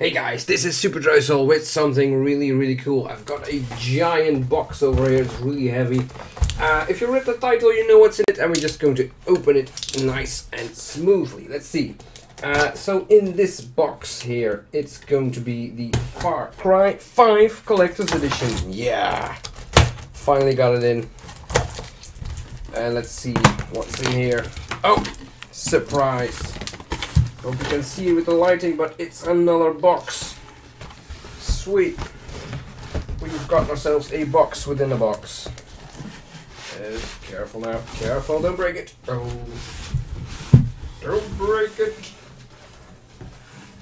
Hey guys, this is Superdreuzel with something really, really cool. I've got a giant box over here, it's really heavy. Uh, if you read the title, you know what's in it, and we're just going to open it nice and smoothly. Let's see. Uh, so in this box here, it's going to be the Far Cry 5 Collector's Edition. Yeah! Finally got it in. And let's see what's in here. Oh! Surprise! Hope you can see with the lighting, but it's another box. Sweet. We've got ourselves a box within a box. Uh, careful now. Careful, don't break it. Oh. Don't break it.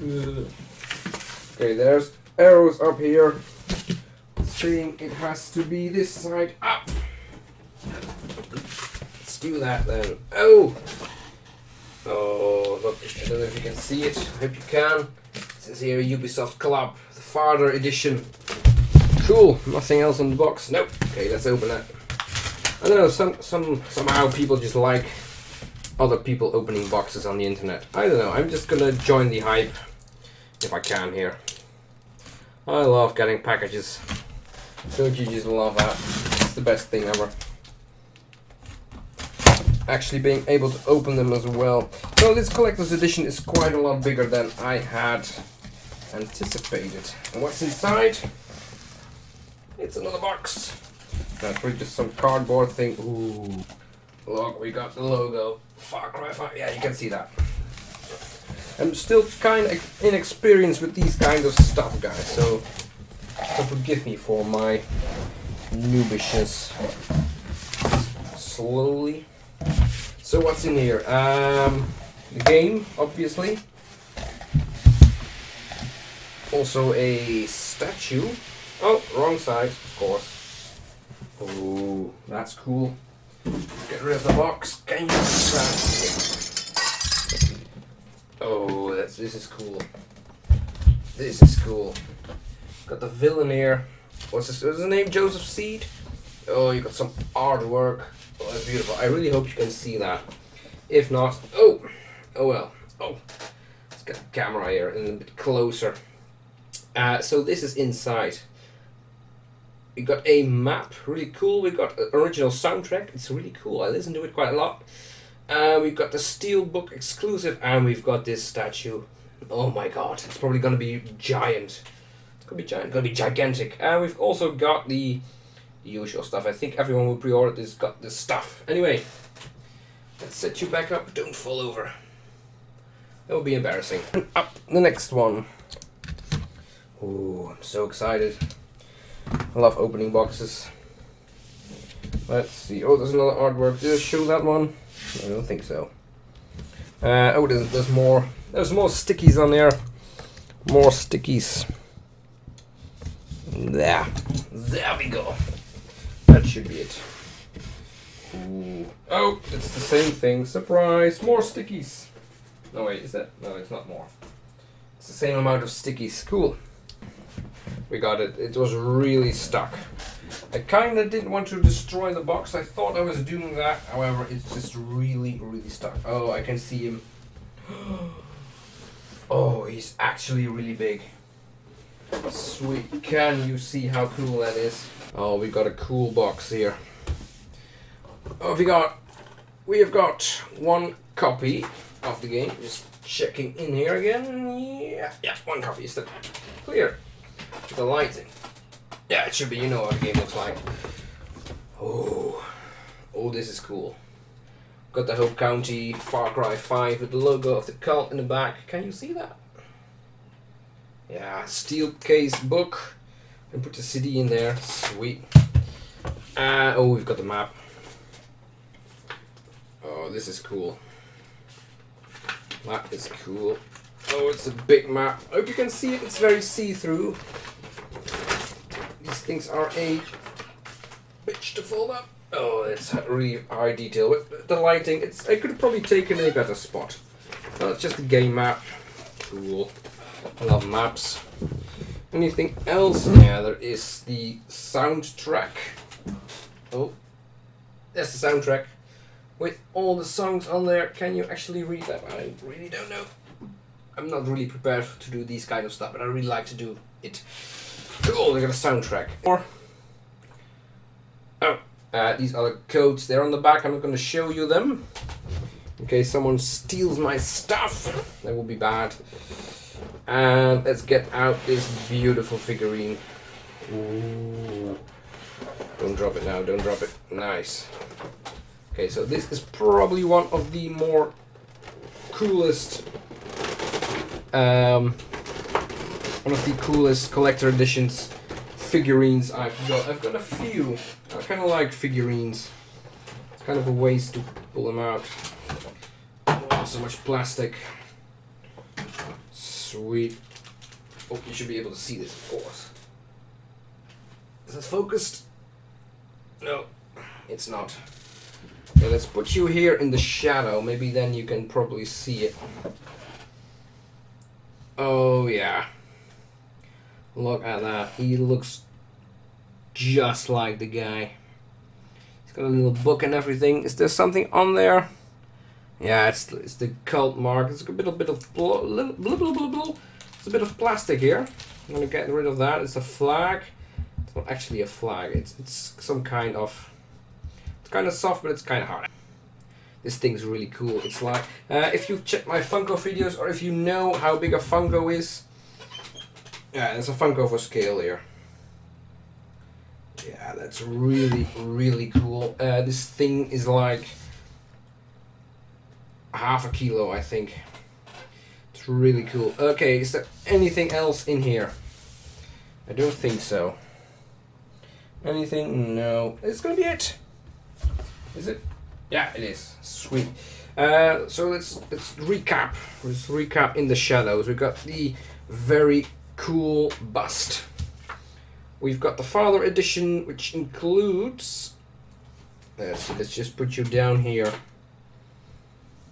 Okay, there's arrows up here saying it has to be this side up. Let's do that then. Oh! Oh, I don't know if you can see it. I hope you can. It says here Ubisoft Club, the Father Edition. Cool, nothing else on the box. Nope. Okay, let's open it. I don't know, some, some, somehow people just like other people opening boxes on the internet. I don't know, I'm just gonna join the hype if I can here. I love getting packages. Don't you just love that? It's the best thing ever actually being able to open them as well. So this collector's edition is quite a lot bigger than I had anticipated. And what's inside? It's another box. That's really just some cardboard thing. Ooh, look, we got the logo. Far Cry 5. Yeah, you can see that. I'm still kind of inexperienced with these kind of stuff, guys. So, so forgive me for my noobishness. Slowly so what's in here? Um, the game, obviously. Also a statue. Oh, wrong side, of course. Oh, that's cool. Get rid of the box. Oh, that's this is cool. This is cool. Got the villain here. What's his, what's his name? Joseph Seed. Oh, you got some artwork. That's beautiful. I really hope you can see that. If not, oh, oh well. Oh, let's get the camera here and a bit closer. Uh, so this is inside. We got a map, really cool. We got original soundtrack. It's really cool. I listen to it quite a lot. Uh, we've got the Steelbook exclusive, and we've got this statue. Oh my god, it's probably gonna be giant. It's gonna be giant. It's Gonna be gigantic. And uh, we've also got the usual stuff. I think everyone who pre-ordered this got this stuff. Anyway, let's set you back up. Don't fall over. That would be embarrassing. Up the next one. Oh, I'm so excited. I love opening boxes. Let's see. Oh, there's another artwork. Did I show that one? I don't think so. Uh, oh, there's, there's more. There's more stickies on there. More stickies. There. There we go. That should be it. Ooh. Oh, it's the same thing. Surprise! More stickies. No, wait, is that? No, it's not more. It's the same amount of stickies. Cool. We got it. It was really stuck. I kind of didn't want to destroy the box. I thought I was doing that. However, it's just really, really stuck. Oh, I can see him. Oh, he's actually really big. Sweet. Can you see how cool that is? Oh, we got a cool box here. Oh, we got... We have got one copy of the game. Just checking in here again. Yeah, yeah, one copy. Is that clear? The lighting. Yeah, it should be. You know what the game looks like. Oh, oh, this is cool. Got the Hope County Far Cry 5 with the logo of the cult in the back. Can you see that? Yeah, steel case book. And put the city in there. Sweet. Uh, oh, we've got the map. Oh, this is cool. Map is cool. Oh, it's a big map. I hope you can see it. It's very see-through. These things are a bitch to fold up. Oh, it's really high detail. With the lighting, it's I could have probably taken a better spot. Oh, it's just a game map. Cool. I love maps. Anything else? Yeah, there is the soundtrack. Oh, that's the soundtrack. With all the songs on there, can you actually read that? I really don't know. I'm not really prepared to do these kind of stuff, but I really like to do it. Cool, they got a soundtrack. Or oh, uh, these other codes. They're on the back. I'm not going to show you them. In case someone steals my stuff, that would be bad. And let's get out this beautiful figurine. Ooh. Don't drop it now, don't drop it. Nice. Okay, so this is probably one of the more coolest um, one of the coolest collector editions figurines I've got. I've got a few. I kind of like figurines. It's kind of a waste to pull them out. Oh, so much plastic. Sweet. Oh, you should be able to see this, of course. Is this focused? No, it's not. Okay, let's put you here in the shadow. Maybe then you can probably see it. Oh, yeah. Look at that. He looks just like the guy. He's got a little book and everything. Is there something on there? Yeah, it's it's the cult mark. It's a bit, bit of blah, blah, blah, blah, blah. It's a bit of plastic here. I'm gonna get rid of that. It's a flag. It's not actually a flag. It's it's some kind of. It's kind of soft, but it's kind of hard. This thing's really cool. It's like uh, if you check my Funko videos, or if you know how big a Funko is. Yeah, it's a Funko for scale here. Yeah, that's really really cool. Uh, this thing is like half a kilo, I think. It's really cool. Okay, is there anything else in here? I don't think so. Anything? No. It's gonna be it. Is it? Yeah, it is. Sweet. Uh, so let's let's recap. Let's recap in the shadows. We've got the very cool bust. We've got the Father edition, which includes. Let's see. Let's just put you down here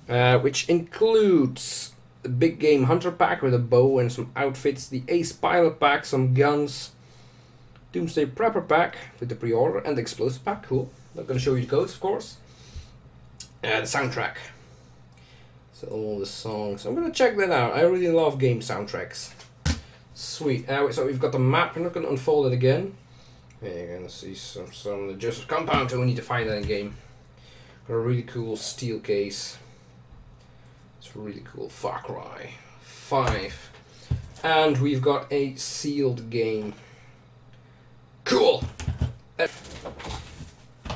uh, which includes the Big Game Hunter pack with a bow and some outfits, the Ace Pilot pack, some guns, Doomsday Prepper pack with the pre-order, and the Explosive pack. Cool. Not gonna show you the codes, of course. Uh, the soundtrack. So all the songs. I'm gonna check that out. I really love game soundtracks. Sweet. Uh, so we've got the map. I'm not gonna unfold it again. you're gonna see some some just compound. So we need to find that in game. Got a really cool steel case. It's really cool. Far Cry 5. And we've got a sealed game. Cool!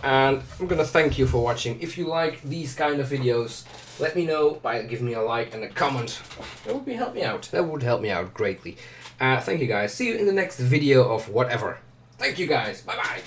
And I'm gonna thank you for watching. If you like these kind of videos, let me know by giving me a like and a comment. That would be help me out. That would help me out greatly. Uh, thank you guys. See you in the next video of whatever. Thank you guys. Bye bye.